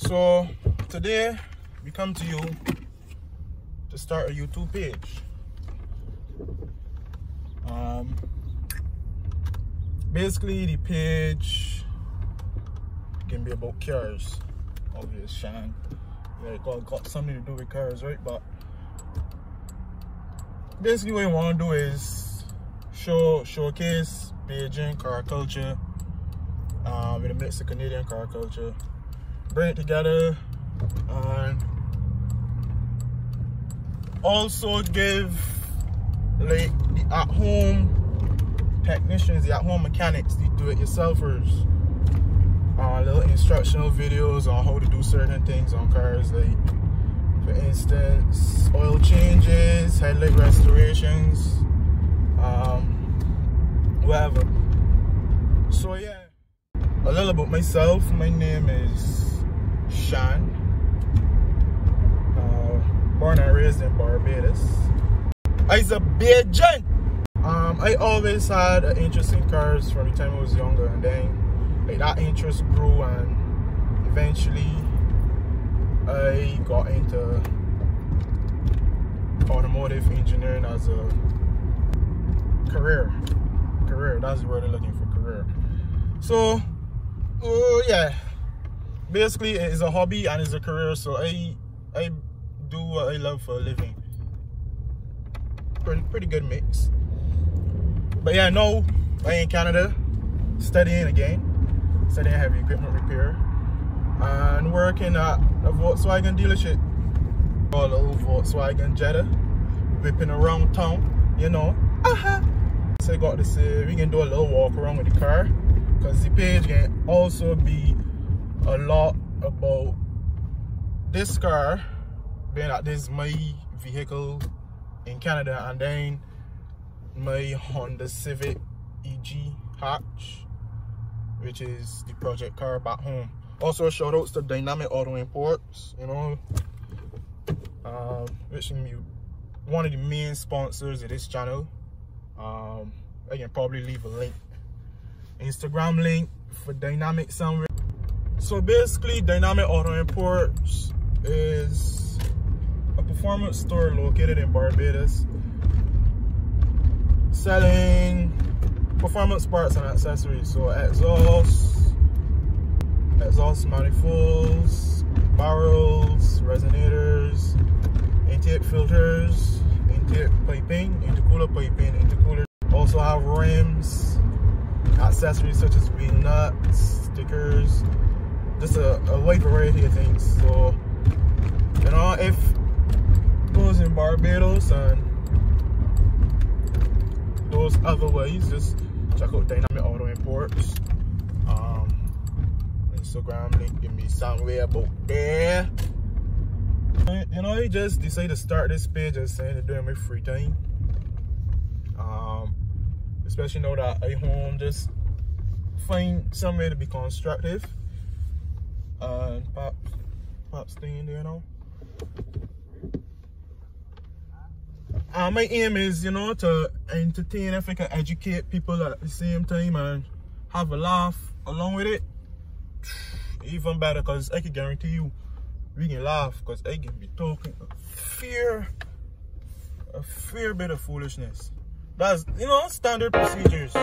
so today we come to you to start a youtube page. Um basically the page can be about cars obvious yeah it got, got something to do with cars right? But basically what you want to do is show showcase Bajan car culture um, with a mix of Canadian car culture. Bring it together and also give like the at-home technicians, the at-home mechanics, the do-it-yourselfers uh, little instructional videos on how to do certain things on cars like for instance oil changes headlight restorations um, whatever so yeah a little about myself. My name is Sean. Uh, born and raised in Barbados. I's a Bajan. Um, I always had an interest in cars from the time I was younger, and then like, that interest grew, and eventually I got into automotive engineering as a career. Career. That's the word I'm looking for. Career. So oh yeah basically it's a hobby and it's a career so i i do what i love for a living. Pretty pretty good mix. But yeah no i in canada studying again studying heavy equipment repair and working at a volkswagen dealership. A little volkswagen jetta whipping around town you know. Uh -huh. so i got to say we can do a little walk around with the car because the page can also be a lot about this car being that this is my vehicle in Canada and then my Honda Civic EG hatch which is the project car back home also shout outs to dynamic auto imports you know um, which is one of the main sponsors of this channel um, I can probably leave a link Instagram link for Dynamic Sound. So basically, Dynamic Auto Imports is a performance store located in Barbados selling performance parts and accessories. So exhaust, exhaust manifolds, barrels, resonators, intake filters, intake piping, intercooler piping, intercooler. Also have rims, accessories such as wheel nuts, stickers, just a, a wide variety of things. So, you know, if those in Barbados and those other ways, just check out Dynamic Auto Imports. Um, Instagram link give me somewhere about there. You know, I just decided to start this page as saying to do my free time. Um, especially now that I home just find somewhere to be constructive and pop pop stand there now uh, my aim is you know to entertain can educate people at the same time and have a laugh along with it. Even better because I can guarantee you we can laugh because I can be talking fair a fair bit of foolishness. That's, you know, standard procedures.